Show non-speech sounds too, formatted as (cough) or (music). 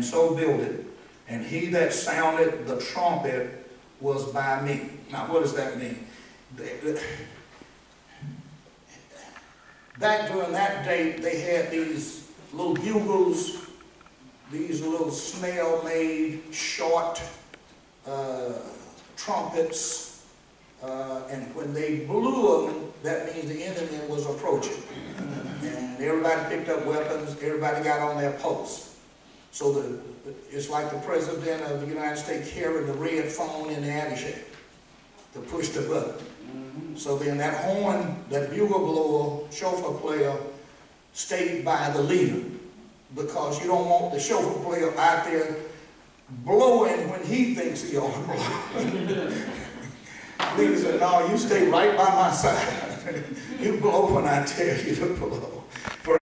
and so build it. And he that sounded the trumpet was by me. Now, what does that mean? Back during that date, they had these little bugles, these little snail-made, short uh, trumpets, uh, and when they blew them, that means the enemy was approaching. And everybody picked up weapons, everybody got on their posts. So the, it's like the president of the United States carrying the red phone in the shape to push the button. Mm-hmm. So then that horn, that bugle blower, shofar player, stayed by the leader because you don't want the shofar player out there blowing when he thinks he ought to blow. (laughs) leader said, no, you stay right by my side. (laughs) you blow when I tell you to blow.